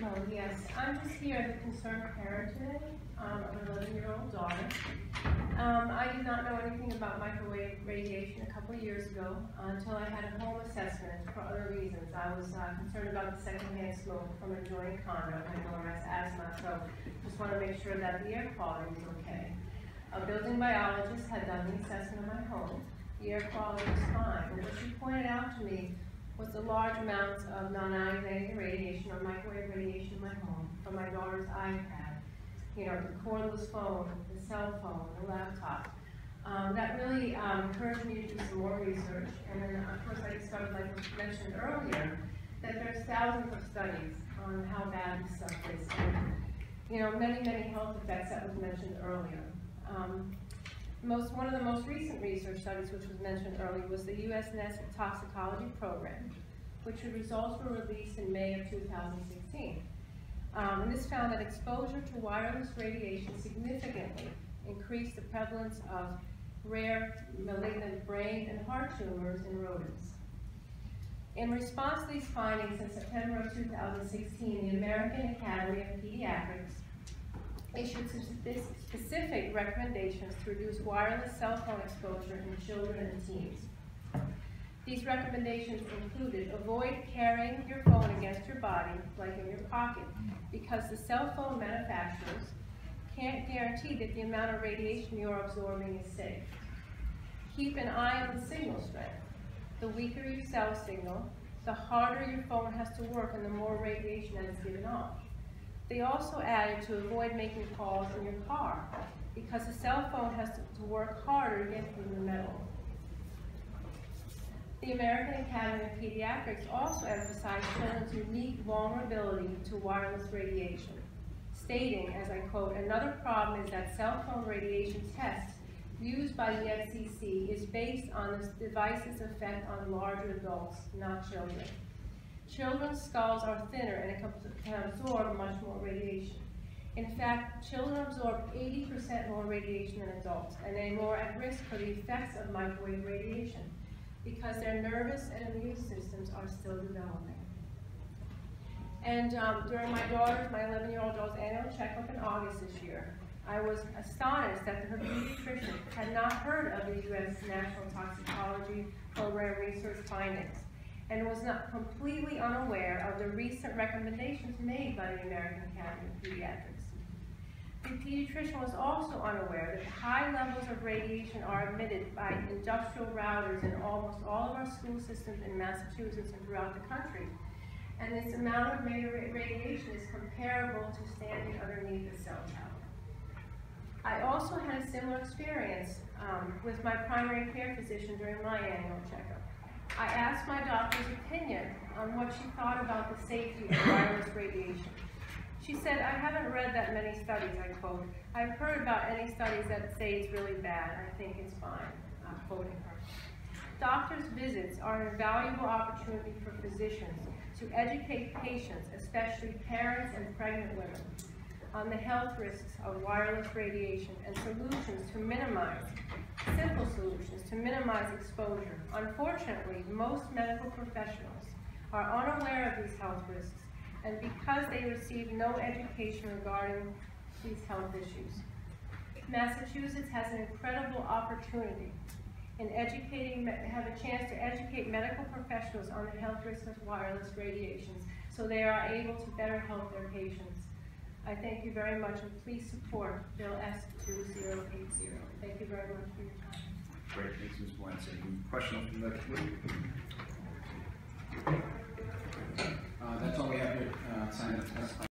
Hello, yes, I'm just here as a concerned parent today, um, of an eleven-year-old daughter. Um, I did not know anything about microwave radiation a couple years ago, until I had a home assessment for other reasons. I was, uh, concerned about the secondhand smoke from a joint condo, my daughter has asthma, so just wanna make sure that the air quality was okay. A building biologist had done the assessment of my home, the air quality was fine, and what she pointed out to me was the large amounts of non-ionizing radiation or microwave radiation in my home from my daughter's iPad, you know, the cordless phone, the cell phone, the laptop. Um, that really, um, encouraged me to do some more research, and then, of course, I discovered, like was mentioned earlier, that there's thousands of studies on how bad this stuff is. And, you know, many, many health effects that was mentioned earlier. Um, most, one of the most recent research studies, which was mentioned earlier, was the US National toxicology program, which results were released in May of 2016. Um, and this found that exposure to wireless radiation significantly increased the prevalence of rare malignant brain and heart tumors in rodents. In response to these findings, in September of 2016, the American Academy of Pediatrics issued specific recommendations to reduce wireless cell phone exposure in children and teens. These recommendations included avoid carrying your phone against your body, like in your pocket, because the cell phone manufacturers can't guarantee that the amount of radiation you're absorbing is safe. Keep an eye on the signal strength. The weaker your cell signal, the harder your phone has to work and the more radiation that is given off. They also added to avoid making calls in your car because the cell phone has to, work harder to get through the metal. The American Academy of Pediatrics also emphasized children's unique vulnerability to wireless radiation, stating, as I quote, another problem is that cell phone radiation tests used by the FCC is based on the device's effect on larger adults, not children. Children's skulls are thinner and can absorb much more radiation. In fact, children absorb 80% more radiation than adults, and they're more at risk for the effects of microwave radiation because their nervous and immune systems are still developing. And um, during my daughter's, my 11-year-old daughter's annual checkup in August this year, I was astonished that her pediatrician had not heard of the U.S. National Toxicology Program research findings and was not completely unaware of the recent recommendations made by the American Academy of Pediatrics. The pediatrician was also unaware that high levels of radiation are emitted by industrial routers in almost all of our school systems in Massachusetts and throughout the country. And this amount of radiation is comparable to standing underneath a cell tower. I also had a similar experience um, with my primary care physician during my annual checkup. I asked my doctor's opinion on what she thought about the safety of wireless radiation. She said, I haven't read that many studies, I quote. I've heard about any studies that say it's really bad. I think it's fine. I'm quoting her. Doctors' visits are an invaluable opportunity for physicians to educate patients, especially parents and pregnant women, on the health risks of wireless radiation and solutions to minimize, simple solutions to minimize exposure. Unfortunately, most medical professionals are unaware of these health risks and because they receive no education regarding these health issues. Massachusetts has an incredible opportunity in educating, have a chance to educate medical professionals on the health risks of wireless radiations so they are able to better help their patients. I thank you very much, and please support Bill S2080. Thank you very much for your time. Great, thanks, Ms. Melanson. Question from the committee? Uh, that's all we have here. Uh,